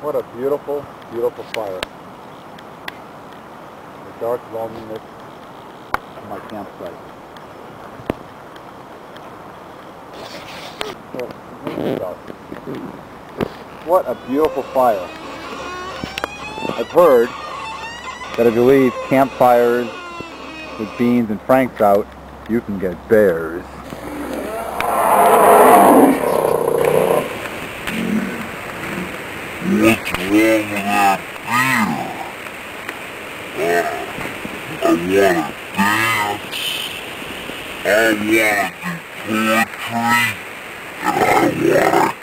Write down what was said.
What a beautiful, beautiful fire. The dark loneliness of my campsite. What a beautiful fire. I've heard that if you leave campfires with beans and franks out, you can get bears. What's wrong with uh, that beer? I wanna dance. I wanna do poetry. And I wanna.